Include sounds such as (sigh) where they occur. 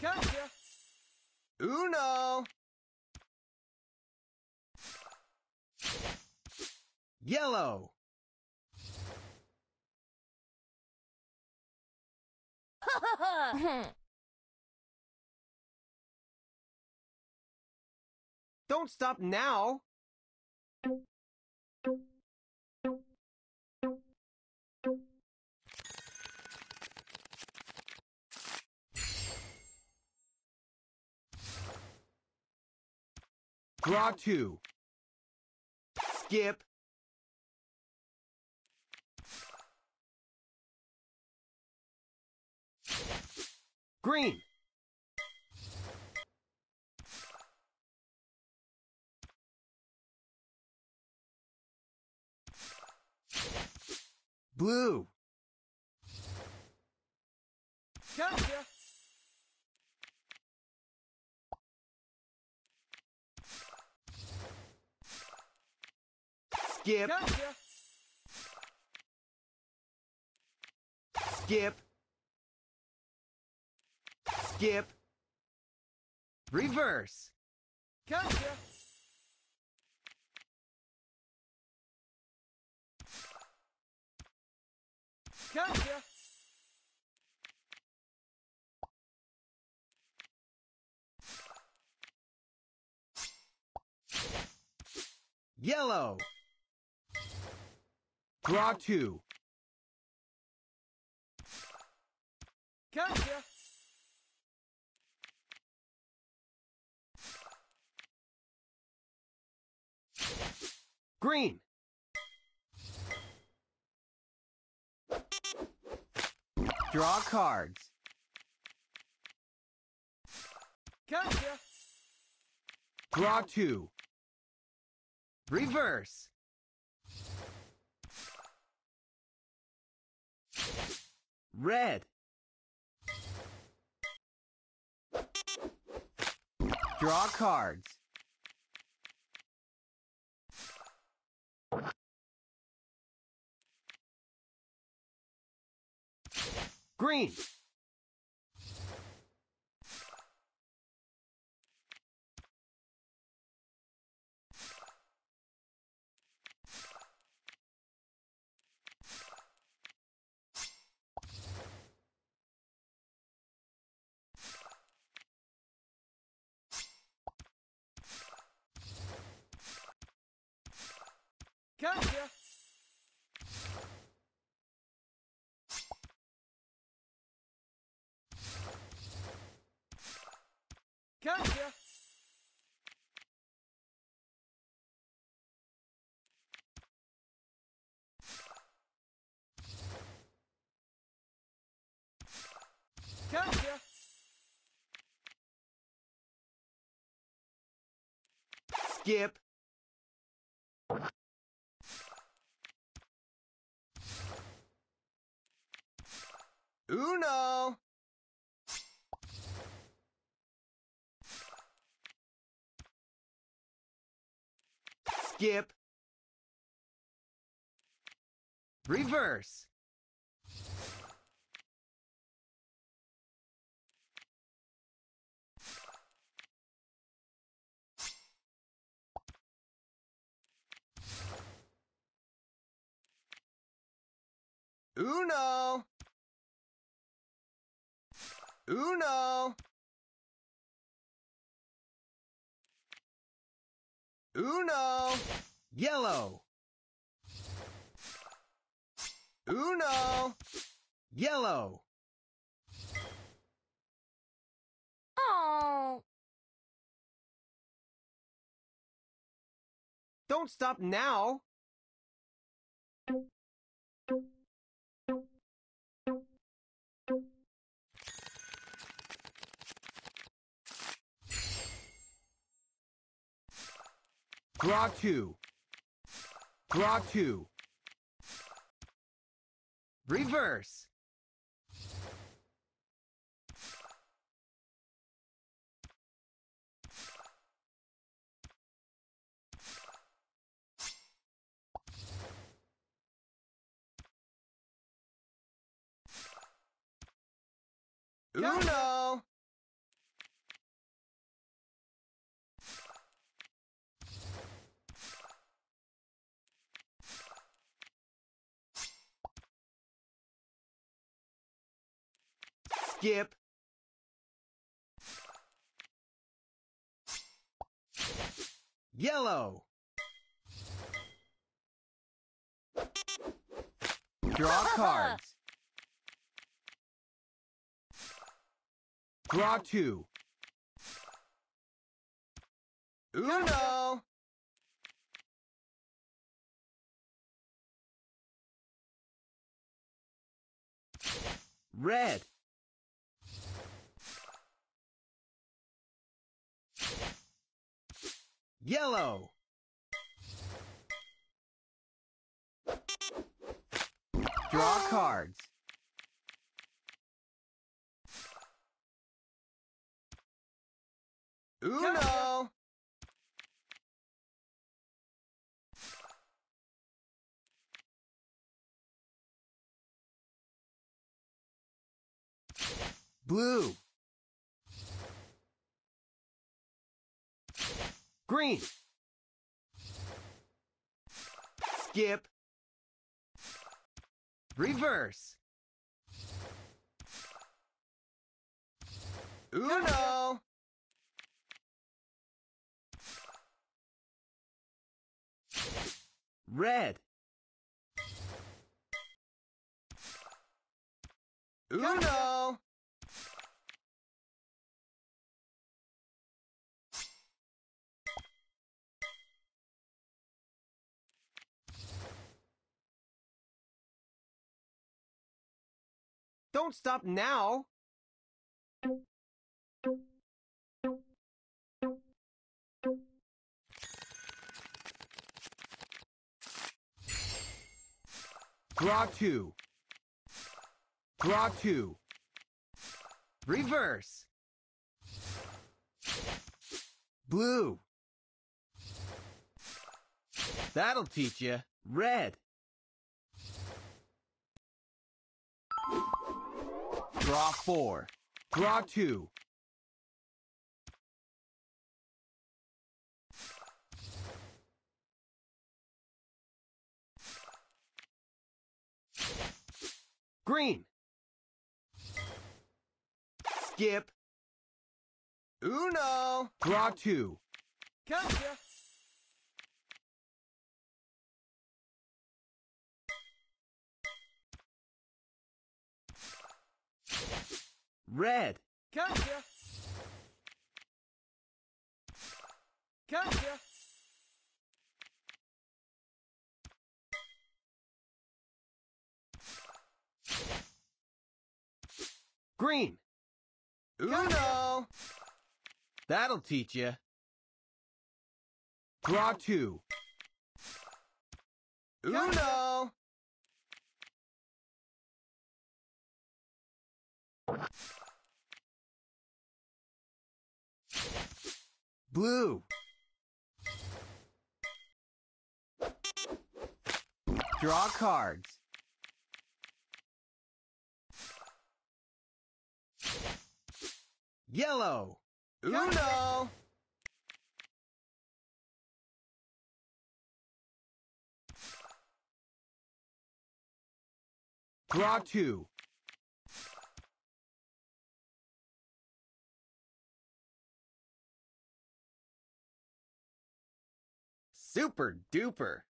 Gotcha! Uno! Yellow! (laughs) Don't stop now! Draw two. Skip. Green. Blue. Gotcha! Skip. Gotcha! Skip. Skip. Reverse. Gotcha! Gotcha! Yellow. Draw two. Gotcha! Green. Draw cards. Gotcha! Draw two. Reverse. Red. Draw cards. Green. Gotcha! Gotcha! Gotcha! Skip. Uno. Skip. Reverse. Uno. Uno. Uno. Yellow. Uno. Yellow. Oh. Don't stop now. Draw two. Draw two. Reverse. Uno! Skip. Yellow. Draw (laughs) cards. Draw two. Uno. Red. Yellow. Draw cards. Uno. Blue. Green. Skip. Reverse. Uno. Red. Uno. Don't stop now. Draw two. Draw two. Reverse. Blue. That'll teach you. Red. Draw four. Draw two. Green. Skip. Uno. Draw two. Gotcha. Red. Gotcha. Gotcha. Green. Uno. That'll teach you. Draw two. Uno. Blue. Draw cards. Yellow. Uno. Draw two. Super duper.